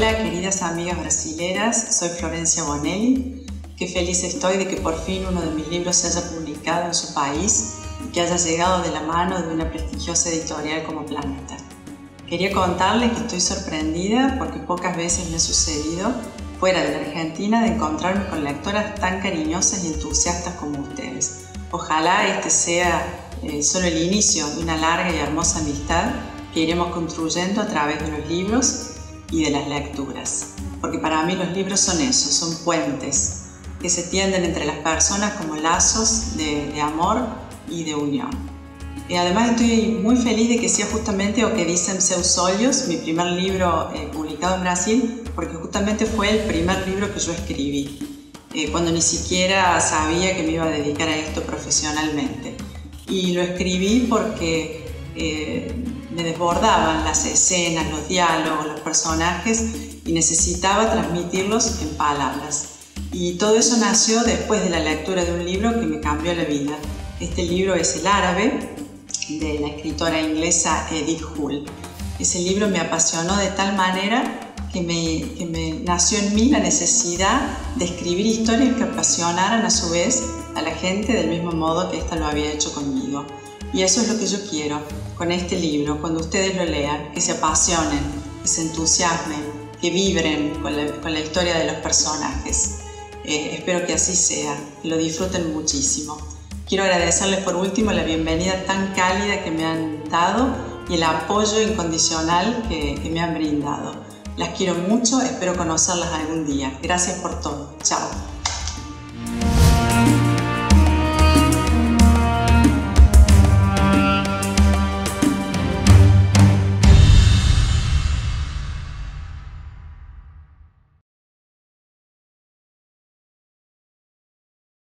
Hola queridas amigas brasileras, soy Florencia Bonelli. Qué feliz estoy de que por fin uno de mis libros se haya publicado en su país y que haya llegado de la mano de una prestigiosa editorial como Planeta. Quería contarles que estoy sorprendida porque pocas veces me ha sucedido fuera de la Argentina de encontrarme con lectoras tan cariñosas y entusiastas como ustedes. Ojalá este sea eh, solo el inicio de una larga y hermosa amistad que iremos construyendo a través de los libros y de las lecturas. Porque para mí los libros son eso, son puentes que se tienden entre las personas como lazos de, amor y de unión. Y además estoy muy feliz de que sea justamente O que dicen Seus Olhos, mi primer libro eh, publicado en Brasil, porque justamente fue el primer libro que yo escribí, eh, cuando ni siquiera sabía que me iba a dedicar a esto profesionalmente. Y lo escribí porque eh, me desbordaban las escenas, los diálogos, los personajes y necesitaba transmitirlos en palabras. Y todo eso nació después de la lectura de un libro que me cambió la vida. Este libro es El árabe, de la escritora inglesa Edith Hull. Ese libro me apasionó de tal manera que me, que me nació en mí la necesidad de escribir historias que apasionaran a su vez a la gente del mismo modo que ésta lo había hecho conmigo. Y eso es lo que yo quiero con este libro, cuando ustedes lo lean, que se apasionen, que se entusiasmen, que vibren con la, historia de los personajes. Eh, espero que así sea, que lo disfruten muchísimo. Quiero agradecerles por último la bienvenida tan cálida que me han dado y el apoyo incondicional que, que me han brindado. Las quiero mucho, espero conocerlas algún día. Gracias por todo. Chao.